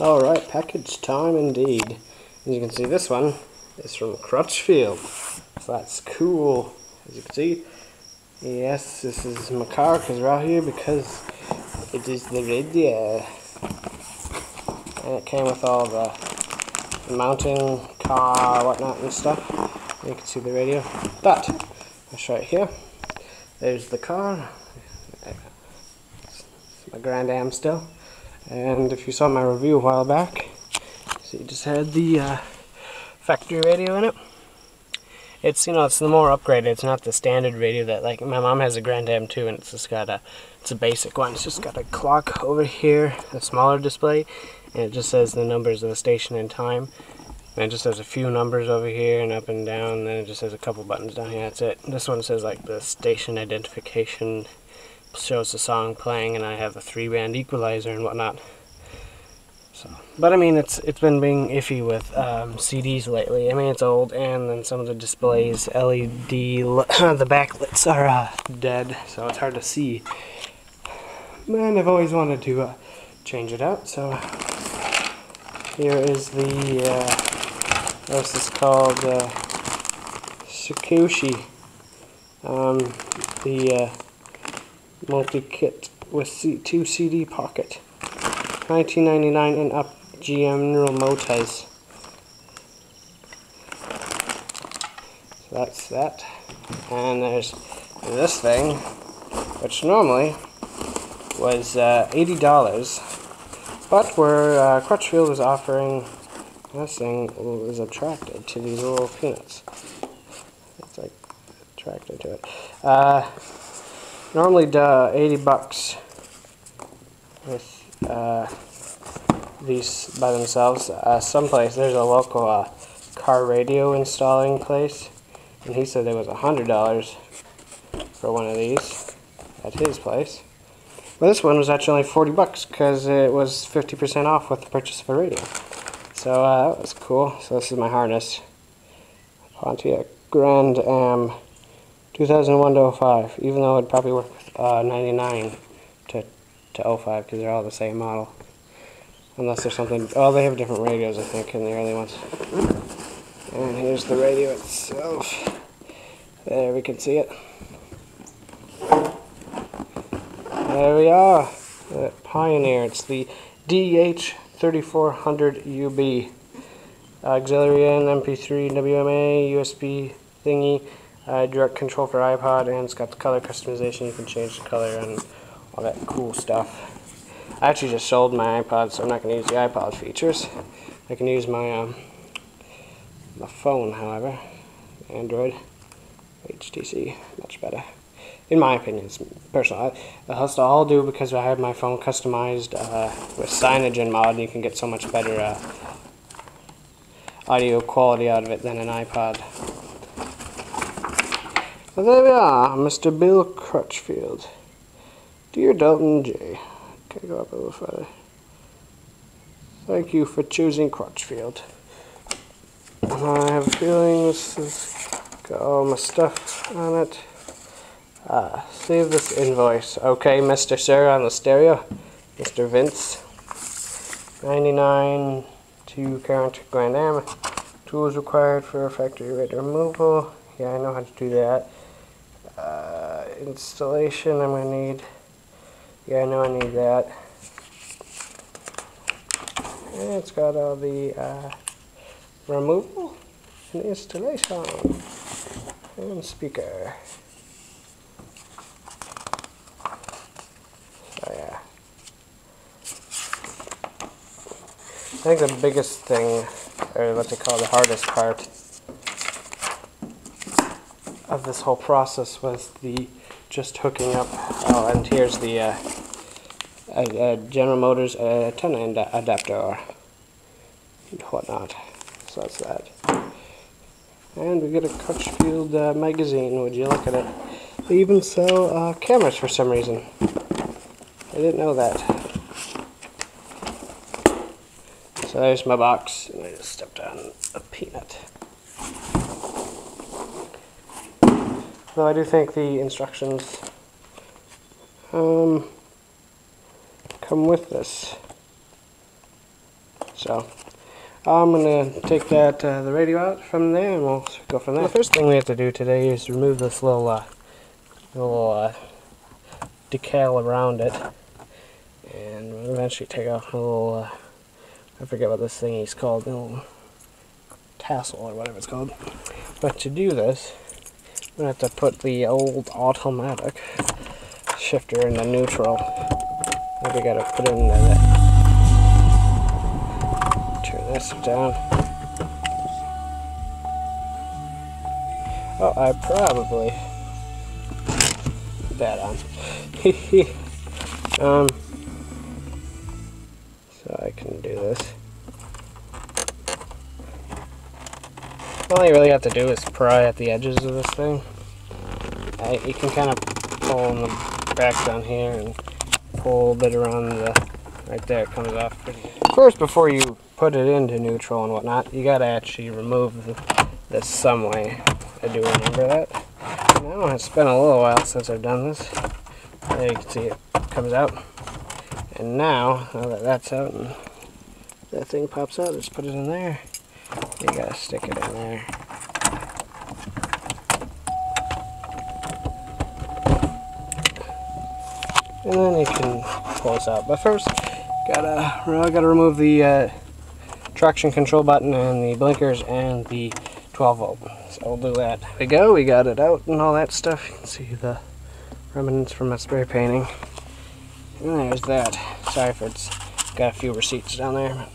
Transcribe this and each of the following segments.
Alright, package time indeed. As you can see, this one is from Crutchfield. So that's cool. As you can see, yes, this is my car because we're out here because it is the radio. And it came with all the, mounting, car, whatnot and stuff. You can see the radio. But, show it here. There's the car. It's my Grand Am still. And if you saw my review a while back, so you just had the uh, factory radio in it. It's you know it's the more upgraded. It's not the standard radio that like my mom has a Grand Am too, and it's just got a it's a basic one. It's just got a clock over here, a smaller display, and it just says the numbers of the station and time. And it just has a few numbers over here and up and down. And then it just has a couple buttons down here. That's it. This one says like the station identification shows the song playing and I have a three band equalizer and whatnot. So, but I mean, it's it's been being iffy with um, CDs lately. I mean, it's old, and then some of the displays, LED, the backlights are uh, dead, so it's hard to see. Man, I've always wanted to uh, change it out. So here is the uh, what's this called? Uh, Scosche. Um, the uh, multi-kit with C two CD pocket. 1999 and up General Motors. So that's that. And there's this thing, which normally was uh, $80, but where uh, Crutchfield was offering, this thing was attracted to these little peanuts. It's like attracted to it. Uh, normally uh, 80 bucks with uh, these by themselves. Uh, someplace there's a local uh, car radio installing place, and he said it was a hundred dollars for one of these at his place. But this one was actually only 40 bucks because it was 50% off with the purchase of a radio. So uh, that was cool. So this is my harness. Pontiac Grand Am 2001 to 05, even though it'd probably work with uh, 99 to, to 05 because they're all the same model. Unless there's something, oh they have different radios I think in the early ones. And here's the radio itself. There we can see it. There we are. The Pioneer. It's the DH3400UB. Auxiliary in, MP3, WMA, USB thingy, uh, direct control for iPod, and it's got the color customization. You can change the color and all that cool stuff. I actually just sold my iPod, so I'm not going to use the iPod features. I can use my um, my phone, however, Android, HTC, much better in my opinion, it's personal. That's all I'll do because I have my phone customized uh, with Cyanogen mod, and you can get so much better uh, audio quality out of it than an iPod. There we are, Mr. Bill Crutchfield. Dear Dalton J. I go up a little further? Thank you for choosing Crutchfield. I have a feeling this has got all my stuff on it. Ah, save this invoice. Okay, Mr. Sir on the stereo. Mr. Vince. 99 to current Grand Am. Tools required for factory ready removal. Yeah, I know how to do that. Installation, I'm going to need. Yeah, I know I need that. And it's got all the uh, removal and installation. And speaker. So yeah. I think the biggest thing, or what they call the hardest part of this whole process was the just hooking up. Oh, and here's the uh, a General Motors antenna adapter and whatnot. So that's that. And we get a Crutchfield uh, magazine. Would you look at it? They even sell uh, cameras for some reason. I didn't know that. So there's my box, and I just stepped on a peanut. Though I do think the instructions um, come with this. So I'm gonna take that uh, the radio out from there, and we'll go from there. The first thing we have to do today is remove this little uh, little uh, decal around it, and we'll eventually take off a little. Uh, I forget what this thing is called, little tassel or whatever it's called. But to do this, I'm gonna have to put the old automatic shifter in the neutral. Maybe gotta put it in there. Turn this down. Oh, I probably that on. um, All you really have to do is pry at the edges of this thing. I, you can kind of pull in the back down here and pull a bit around the, right there, it comes off pretty good. First, before you put it into neutral and whatnot, you gotta actually remove the, this some way. I do remember that. Now it's been a little while since I've done this. There you can see it comes out. And now, now that that's out and that thing pops out, just put it in there. You gotta stick it in there. And then you can pull this out. But first, gotta gotta remove the uh, traction control button and the blinkers and the 12 volt. So we'll do that. There we go, we got it out and all that stuff. You can see the remnants from my spray painting. And there's that. Sorry if it's got a few receipts down there.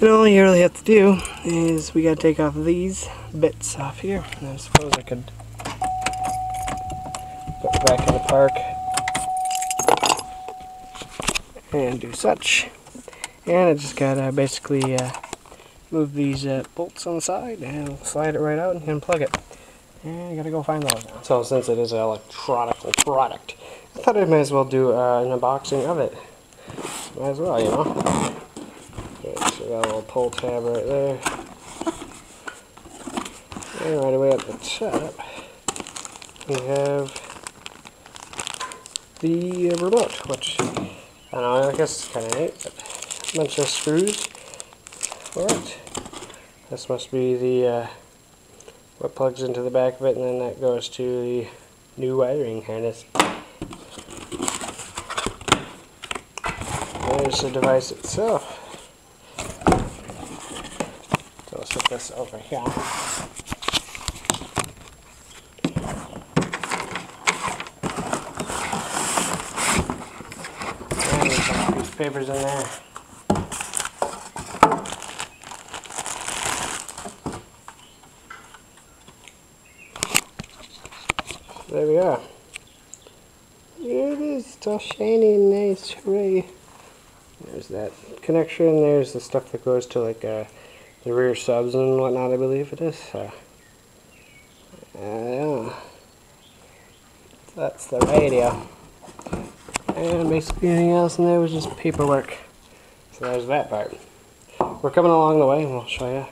And all you really have to do is we gotta take off these bits off here. And I suppose I could put back in the park and do such. And I just gotta basically uh, move these uh, bolts on the side and slide it right out and unplug it. And I gotta go find those. So since it is an electronic product, I thought I might as well do uh, an unboxing of it. Might as well, you know. Got a little pull tab right there. And right away at the top, we have the remote, which I don't know, I guess it's kind of neat, but a bunch of screws for it. This must be the uh, what plugs into the back of it, and then that goes to the new wiring harness. There's the device itself. So let's put this over here. Papers in there. There we are. It is, it's all shiny and nice, hooray. There's that connection, there's the stuff that goes to like uh, the rear subs and whatnot, I believe it is. Uh, yeah. That's the radio. And basically anything else in there was just paperwork. So there's that part. We're coming along the way and we'll show you.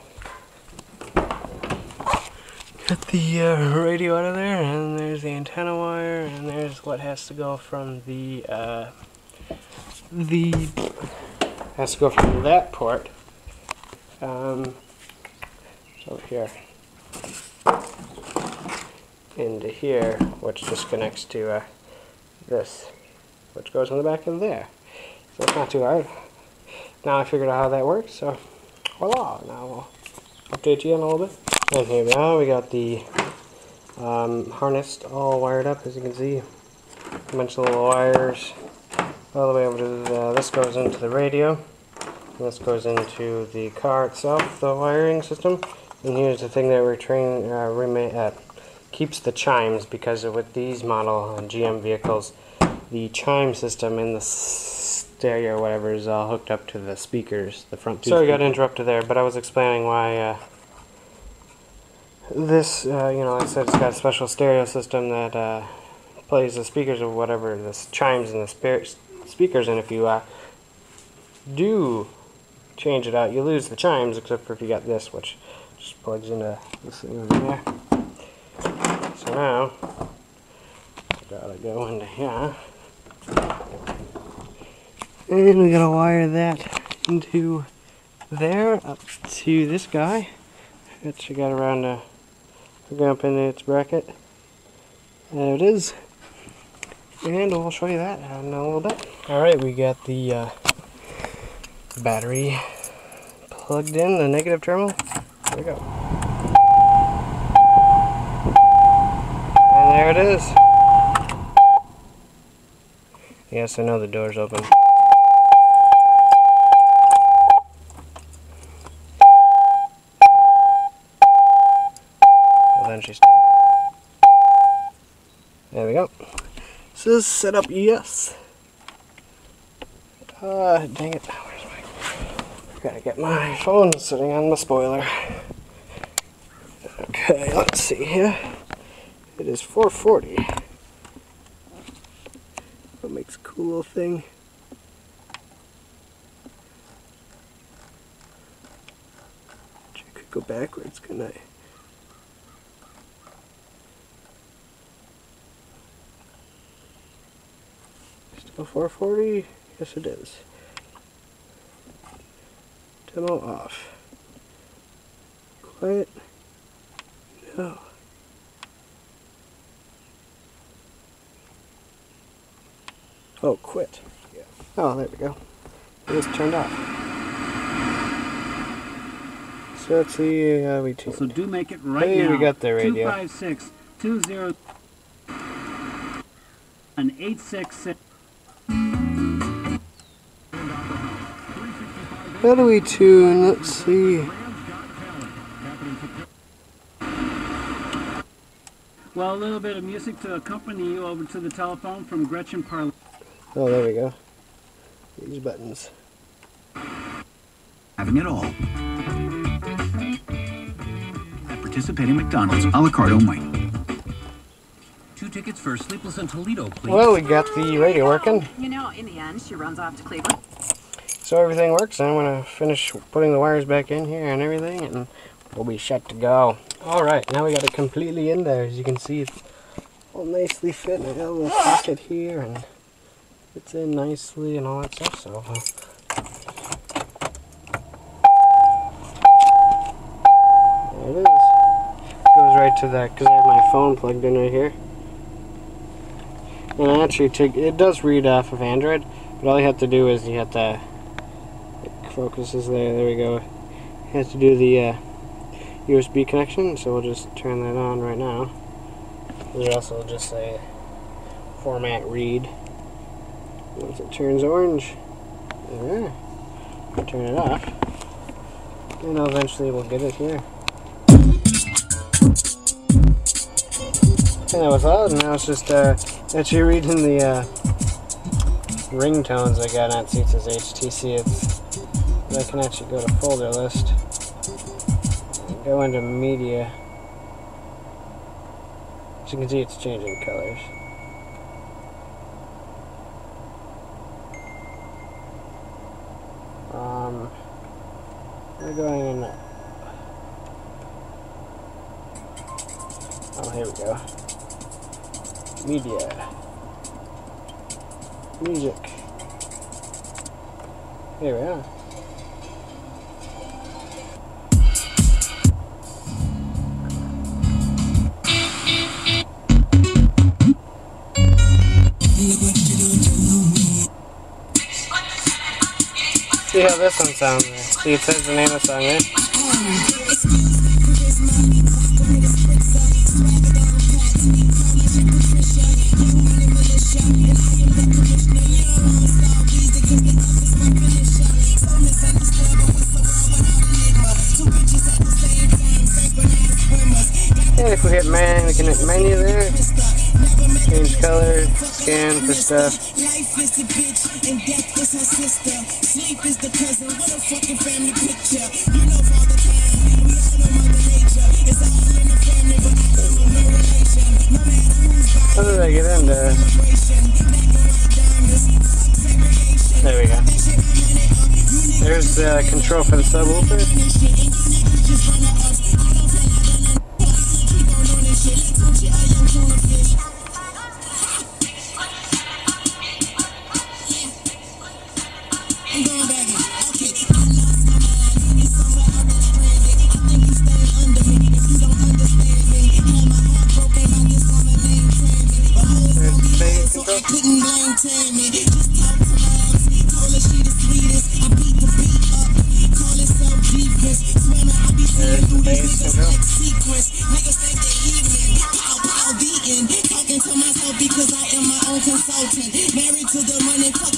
Got the uh, radio out of there, and there's the antenna wire, and there's what has to go from the uh, the has to go from that port um, over here into here, which just connects to uh, this, which goes on the back of there. So it's not too hard. Now I figured out how that works, so voila! Now we'll update you in a little bit. And here we are, we got the um, harness all wired up, as you can see. A bunch of little wires all the way over to the, this goes into the radio. This goes into the car itself, the wiring system. And here's the thing that we're training, uh, rema- uh, keeps the chimes because with these model uh, GM vehicles, the chime system in the stereo or whatever is all hooked up to the speakers, the front two. Sorry, got interrupted there, but I was explaining why. Uh, this, uh, you know, like I said, it's got a special stereo system that uh, plays the speakers or whatever, the chimes and the speakers, and if you uh, do change it out, you lose the chimes, except for if you got this, which just plugs into this thing over there. So now, I gotta go into here. And we gotta wire that into there up to this guy. Which I got around to hook up into its bracket. There it is. And we'll show you that in a little bit. Alright, we got the uh, battery plugged in, the negative terminal. There we go. And there it is. Yes, I know the door's open. stopped. There we go. So set up yes. Uh, dang it. Gotta get my phone sitting on the spoiler. Okay, let's see here. It is 440. What makes a cool little thing. Could go backwards, couldn't I? Still 440? Yes it is. Demo off. Quiet. No. Oh, quit. Yeah. Oh, there we go. It is turned off. So let's see how we tune. So do make it right Hey, now. we got the radio. 256 20 an 866 How do we tune? Let's see. Well, a little bit of music to accompany you over to the telephone from Gretchen Parley. Oh, there we go. These buttons. having it all. At participating McDonald's, a la carte only. Two tickets for Sleepless in Toledo, please. Well, we got the radio working. You know, in the end, she runs off to Cleveland. So everything works. I'm going to finish putting the wires back in here and everything, and we'll be set to go. Alright, now we got it completely in there. As you can see, it's all nicely fit. I got a little pocket here, and fits in nicely and all that stuff. So, uh, there it is. Goes right to that, because I have my phone plugged in right here. And I actually it does read off of Android, but all you have to do is you have to it focuses there. There we go. You have to do the uh, USB connection, so we'll just turn that on right now. There's also just a format read. Once it turns orange, there. We'll turn it off, and eventually we'll get it here. And that was all. Now it's just uh, actually reading the uh, ringtones I got on. See HTC. It's I can actually go to folder list. Go into media. As you can see, it's changing colors. Um, we're going in. Oh, here we go. Media. Music. Here we are. See how this one sounds. See it says the name of the song there. And if we hit man, we can hit menu there. Change color, scan for stuff. Is a bitch and death is her sister. Sleep is the cousin. What a fucking family picture. You know Father Time. We all know Mother Nature. It's all in the family, but I don't know no relation. No matter who's by How did I get in there? vibration. Back around diamonds. Fuck segregation. There we go. That shit I'm in it up. You There's the uh, control for the subwoofer.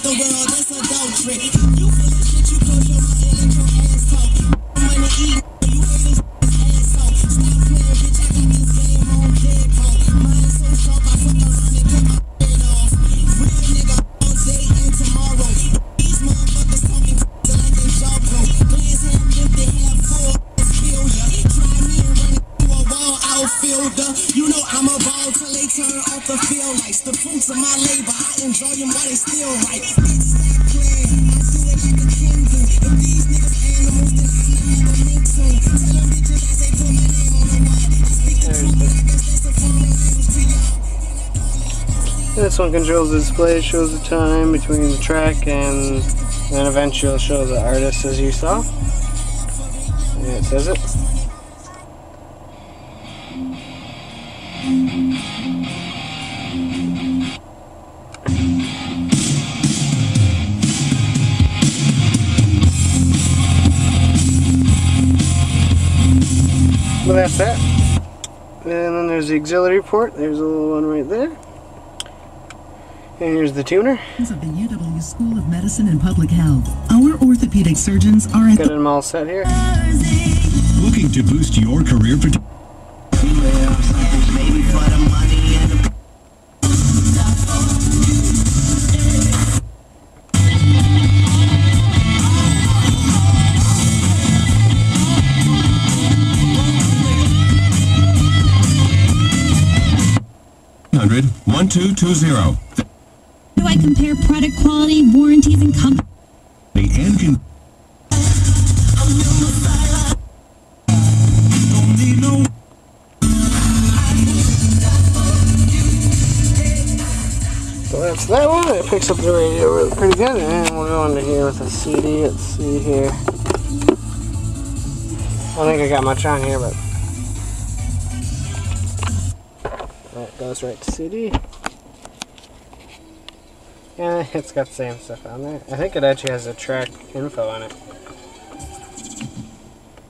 the world is adultery. One controls the display, shows the time between the track, and then eventually shows the artist as you saw. And it says it. But that's that. And then there's the auxiliary port. There's a little one right there. And here's the tuner. of the UW School of Medicine and Public Health. Our orthopedic surgeons are at Got them all set here. Looking to boost your career potential? Hundred one two two zero. Do I compare product quality, warranties, and company? The can. So that's that one. It picks up the radio really pretty good. And we'll go into here with a CD. Let's see here. I don't think I got much on here, but oh, that goes right to CD. Yeah, it's got the same stuff on there. I think it actually has a track info on it.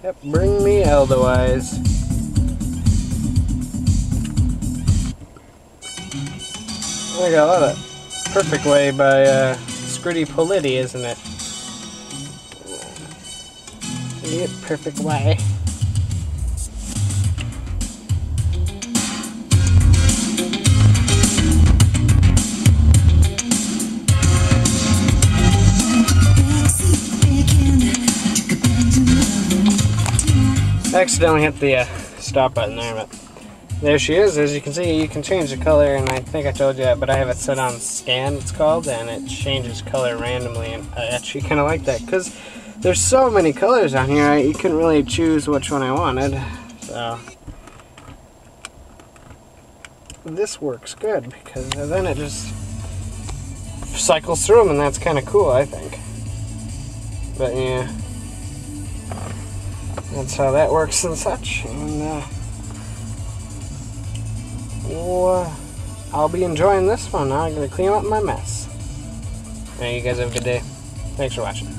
Yep, bring me Eldawise. I got a lot of Perfect Way by uh, Scritti Politti, isn't it? Yep, Perfect Way. Accidentally hit the uh, stop button there, but there she is. As you can see, you can change the color, and I think I told you that, but I have it set on scan, it's called, and it changes color randomly, and I actually kind of like that, because there's so many colors on here, I, you couldn't really choose which one I wanted, so... This works good, because then it just cycles through them, and that's kind of cool, I think. But yeah that's how that works and such. And uh, well, uh, I'll be enjoying this one. Now I'm gonna clean up my mess. Now you guys have a good day. Thanks for watching.